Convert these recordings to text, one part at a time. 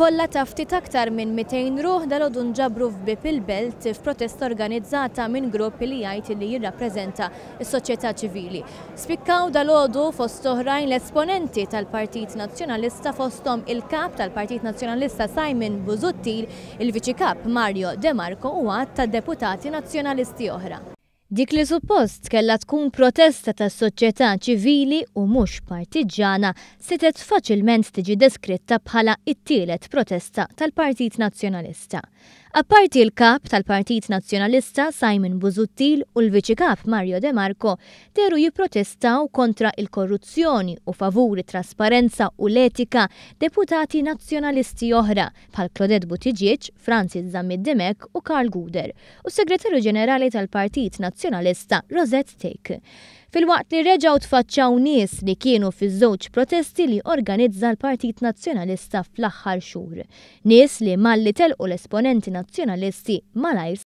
Folla ta' ftit aktar minn 200 ruħ dalgħodu nġabru f'Bieb il-Belt f'protesta organizzata minn grupp li jgħid li jirrappreżenta s-soċjetà ċivili. Spikkaw dalgħodu fost oħrajn l-esponenti tal-Partit Nazzjonalista fosthom il-Kap tal-Partit Nazzjonalista Simon Busuttil, il-Viċi Kap Mario de Marco u għadd ta' deputati Nazzjonalisti oħra. Dik li suppost kellha tkun protesta tas-soċjetà ċivili u mhux partiġġana setgħet faċilment tiġi deskritta bħala t-tielet protesta tal-Partit Nazzjonalista. Apparti l-Kap tal-Partit Nazzjonalista Simon Busuttil u l-Viċi Kap Mario de Marco dehru jipprotestaw kontra l-korruzzjoni u favur it-trasparenza u l-etika deputati Nazzjonalisti oħra bħal Claudette Buttigieg, Francis Zammit Dimech u Karl Guder, u s-Segretarju Ġenerali tal-Partit Nazzjonalista Rosette Thicke, filwaqt li reġgħu tfaċċaw nies li kienu fiż-żewġ protesti li organizza l-Partit Nazzjonalista fl-aħħar xhur, nies li malli telqu l-esponenti Nazzjonalisti malajr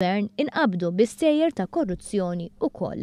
gvern inqabdu bi stejjer ta' korruzzjoni wkoll.